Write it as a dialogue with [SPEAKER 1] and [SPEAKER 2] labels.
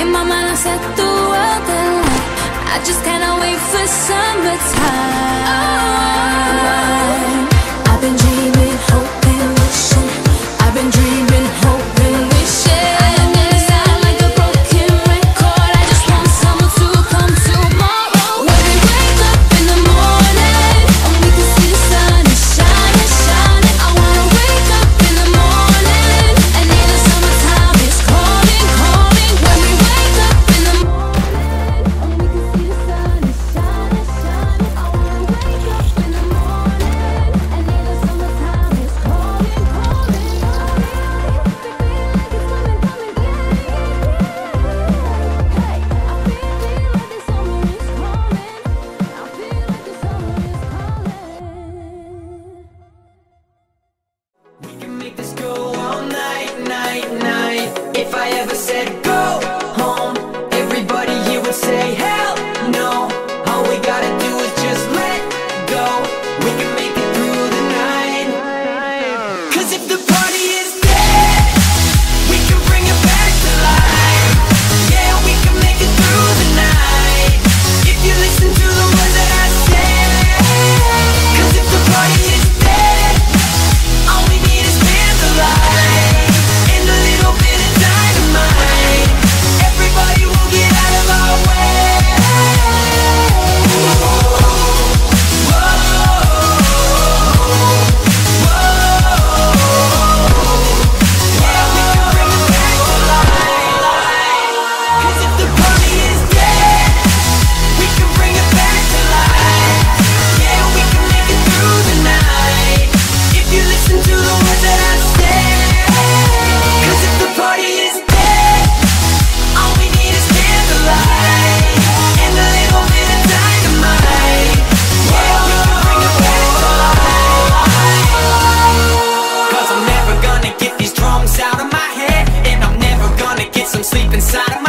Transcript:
[SPEAKER 1] In my mind, I set the world alight. I just cannot wait for summertime. Oh, oh, oh,
[SPEAKER 2] if the party out of my head And I'm never gonna get some sleep inside of my